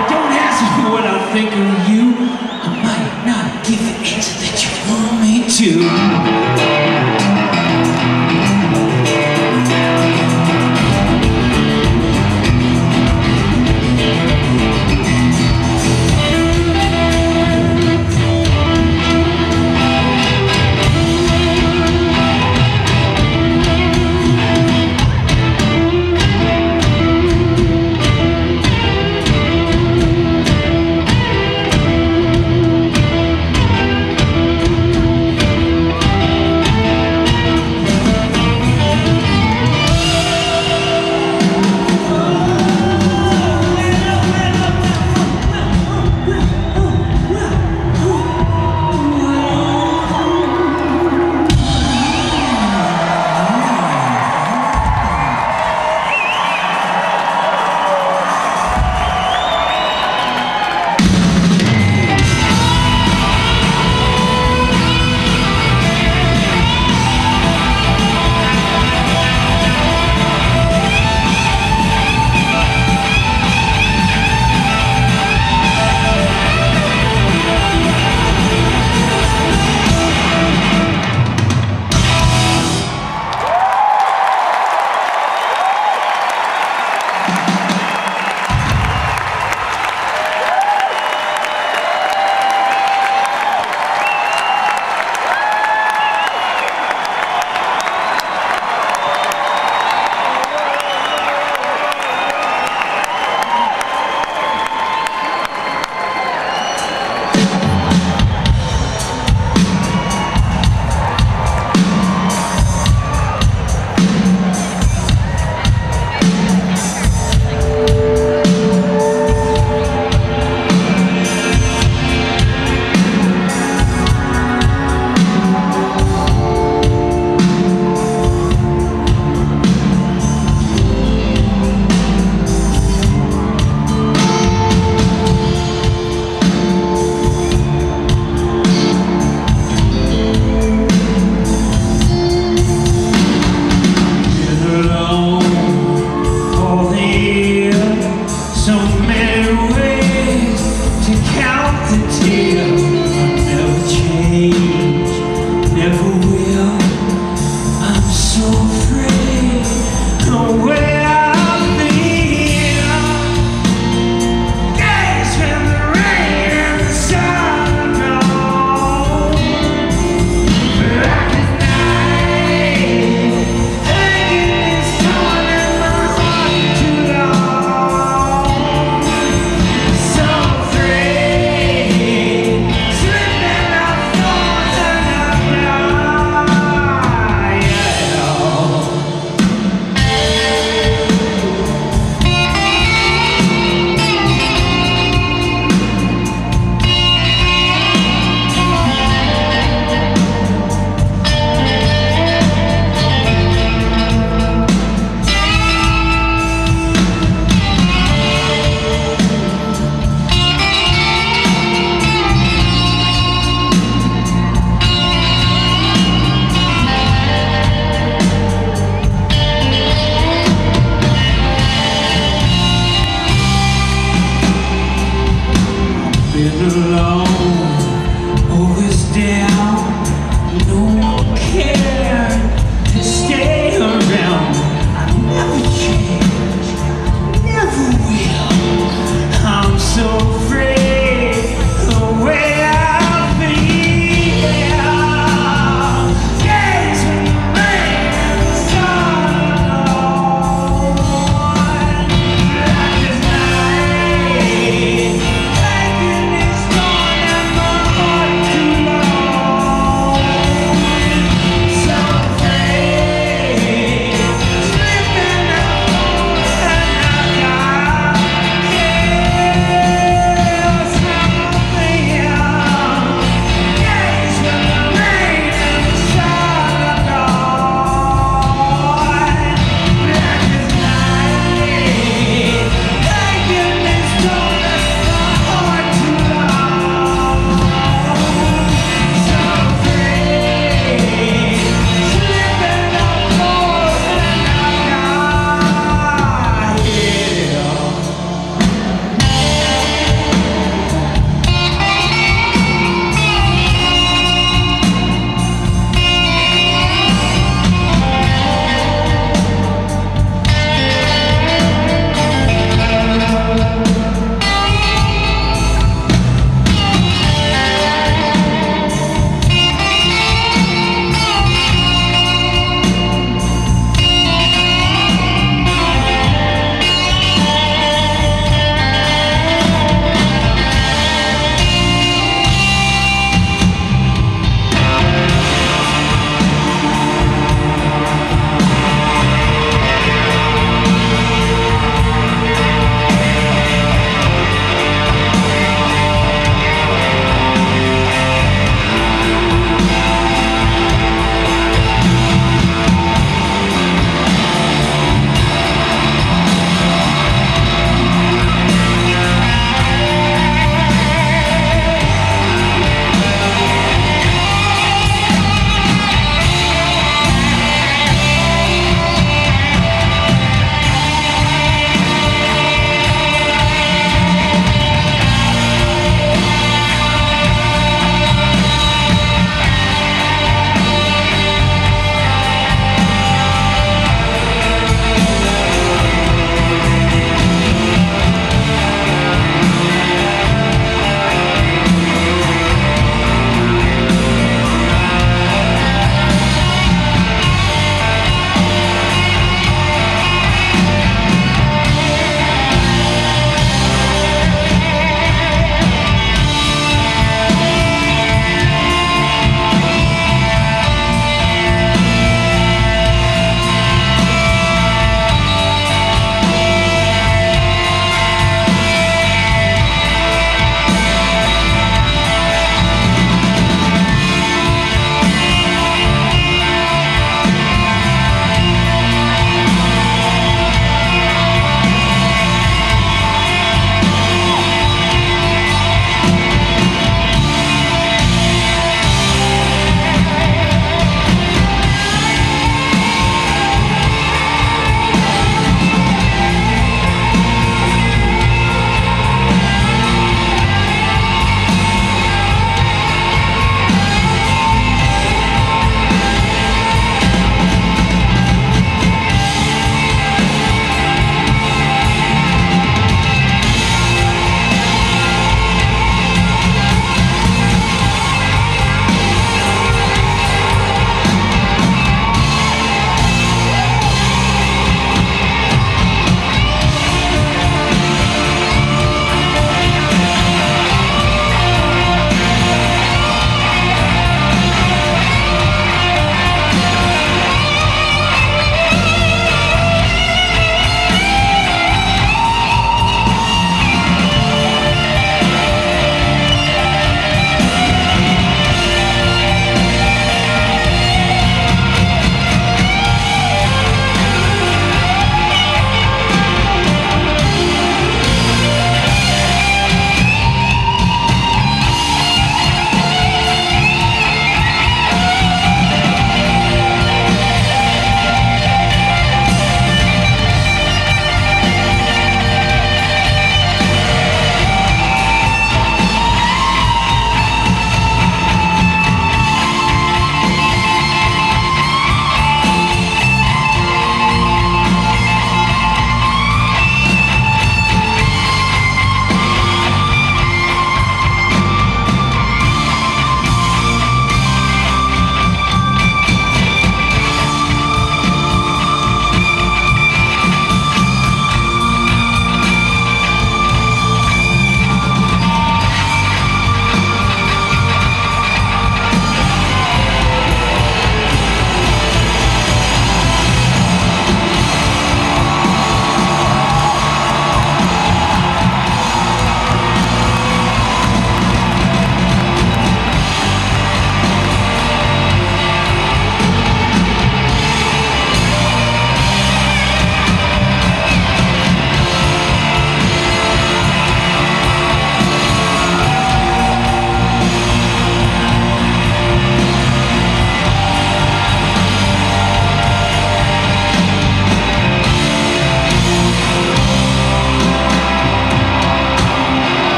But don't ask me what I think of you. I might not give the answer that you want me to.